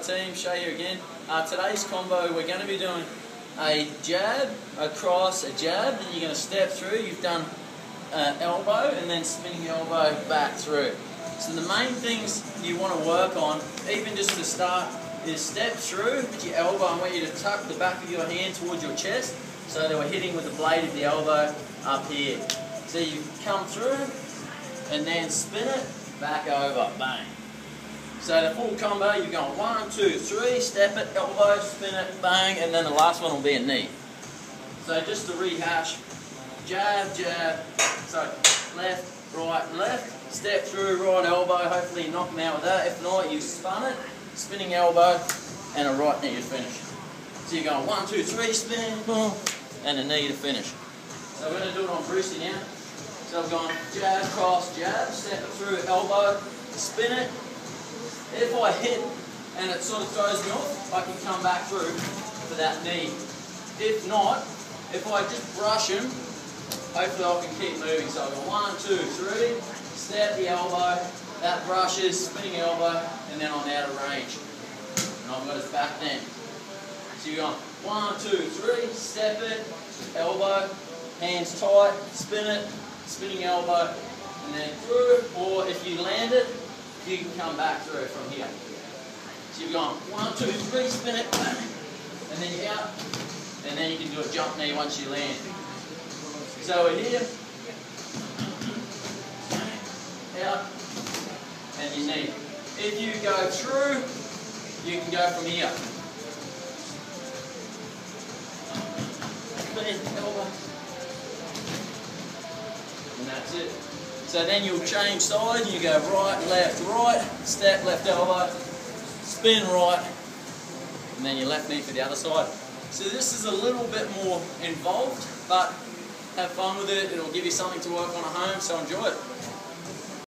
team, show you again. Uh, today's combo, we're going to be doing a jab, across, a jab, then you're going to step through. You've done uh, elbow and then spinning elbow back through. So the main things you want to work on, even just to start, is step through with your elbow. I want you to tuck the back of your hand towards your chest so that we're hitting with the blade of the elbow up here. So you come through and then spin it back over, bang. So the full combo, you're going one, two, three, step it, elbow, spin it, bang, and then the last one will be a knee. So just to rehash, jab, jab, so left, right, left, step through, right elbow, hopefully you knock them out with that. If not, you spun it, spinning elbow, and a right knee to finish. So you're going one, two, three, spin, boom, and a knee to finish. So we're going to do it on Brucey now. So I've gone jab, cross, jab, step it through, elbow, spin it. If I hit and it sort of throws me off, I can come back through for that knee. If not, if I just brush him, hopefully I can keep moving. So I've got one, two, three, step the elbow, that brushes, spinning elbow, and then I'm out of range. And I've got his back then. So you're going one, two, three, step it, elbow, hands tight, spin it, spinning elbow, and then through, or if you land it, you can come back through from here. So you've gone one, two, three, spin it, and then you're out, and then you can do a jump knee once you land. So we're here, out, and your knee. If you go through, you can go from here. elbow. And that's it. So then you'll change side, you go right, left, right, step, left elbow, spin right, and then your left knee for the other side. So this is a little bit more involved, but have fun with it. It'll give you something to work on at home, so enjoy it.